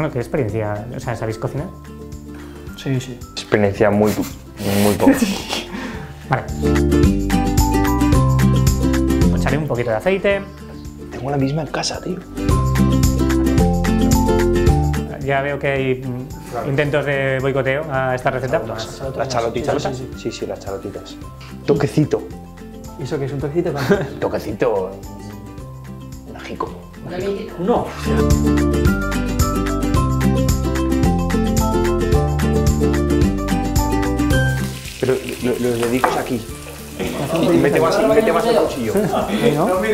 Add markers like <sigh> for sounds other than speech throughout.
Bueno, ¿qué experiencia? O sea, ¿sabéis cocinar? Sí, sí. Experiencia muy, muy poca. <laughs> Vale. Echaré un poquito de aceite. Tengo la misma en casa, tío. Ya veo que hay intentos de boicoteo a esta receta. Las chalotitas. Sí, sí, sí, sí, las chalotitas. Toquecito. ¿Y eso que es un toquecito? <laughs> Toquecito mágico. No. Los dedicos aquí. Mete más, mete más el cuchillo. ¿No?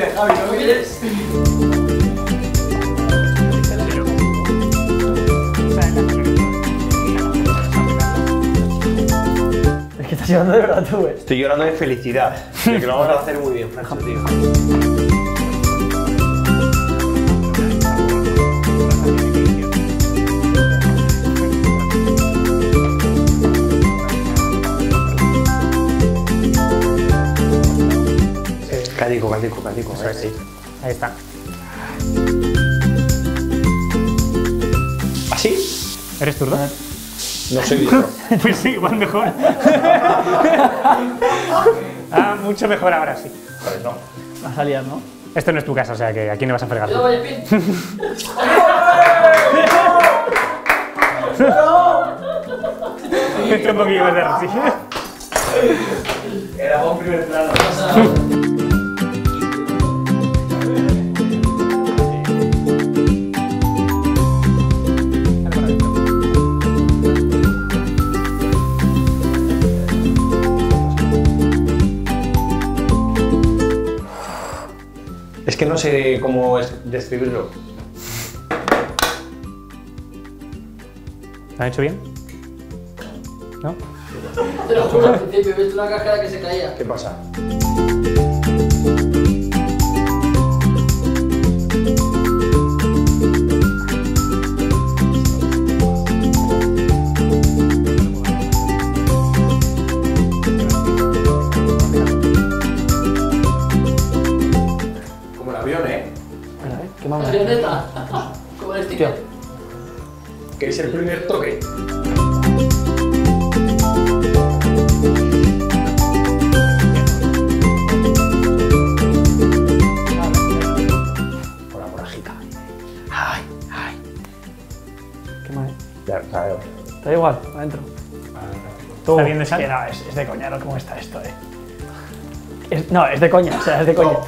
Es que estás llevando de verdad tú, eh. Estoy llorando de felicidad. De que lo vamos a hacer muy bien, Francho, tío. Cadico, cadico, cadico. Eso es, sí. Ahí está. ¿Así? ¿Eres zurdo? No soy <laughs> diestro. Pues sí, igual mejor. <laughs> ah, mucho mejor ahora sí. Joder, no. Vas a liar, ¿no? Esto no es tu casa, o sea que aquí no vas a fregar. tú. <laughs> Esto un poquillo de así. Es que no sé cómo es- describirlo. ¿Lo han hecho bien? ¿No? Te lo juro, al principio he visto una cajera que se caía. ¿Qué pasa? Espera, ¿eh? ¿Qué mamá? Marioneta. Como el Tío. Que es el primer toque. Por la morajica. Ay, ay. ¿Qué más? Ya, claro. Está igual, adentro. ¿Está bien de sal? Que no, es, es de coña, ¿no? ¿Cómo está esto, eh? Es- no, es de coña, o sea, es de coña.